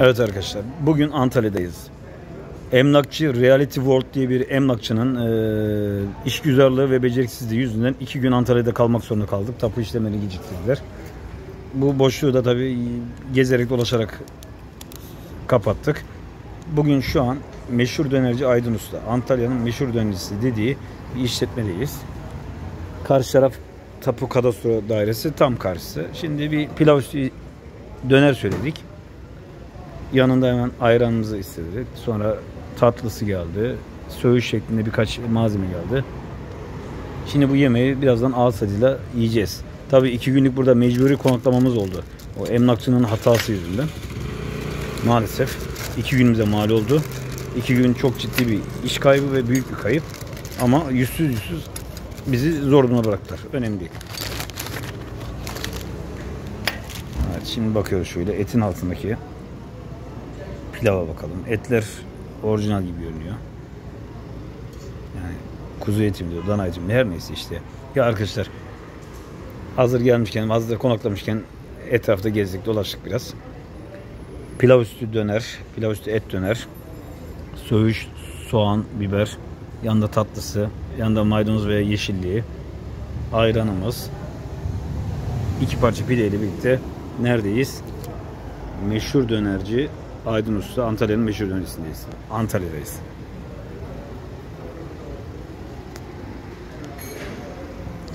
Evet arkadaşlar bugün Antalya'dayız. Emlakçı Reality World diye bir emlakçının e, işgüzarlığı ve beceriksizliği yüzünden iki gün Antalya'da kalmak zorunda kaldık. Tapu işlemleri geciktirdiler. Bu boşluğu da tabii gezerek dolaşarak kapattık. Bugün şu an meşhur dönerci Aydın Usta. Antalya'nın meşhur dönercisi dediği bir işletmedeyiz. Karşı taraf Tapu Kadastro Dairesi tam karşısı. Şimdi bir pilav üstü döner söyledik. Yanında hemen ayranımızı istedi. Sonra tatlısı geldi. Söğüş şeklinde birkaç malzeme geldi. Şimdi bu yemeği birazdan ağız tadıyla yiyeceğiz. Tabii iki günlük burada mecburi konaklamamız oldu. O emlakçının hatası yüzünden. Maalesef iki günümüze mal oldu. İki gün çok ciddi bir iş kaybı ve büyük bir kayıp. Ama yüzsüz yüzsüz bizi zor duruma bıraktılar. Önemli değil. Evet, şimdi bakıyoruz şöyle etin altındaki pilava bakalım. Etler orijinal gibi görünüyor. Yani kuzu eti mi diyor, dana eti mi her neyse işte. Ya arkadaşlar hazır gelmişken, hazır konaklamışken etrafta gezdik, dolaştık biraz. Pilav üstü döner, pilav üstü et döner. Söğüş, soğan, biber, yanında tatlısı, yanında maydanoz veya yeşilliği, ayranımız, iki parça pide ile birlikte neredeyiz? Meşhur dönerci Aydın Usta Antalya'nın meşhur dönercisindeyiz. Antalya'dayız.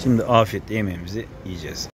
Şimdi afiyetle yemeğimizi yiyeceğiz.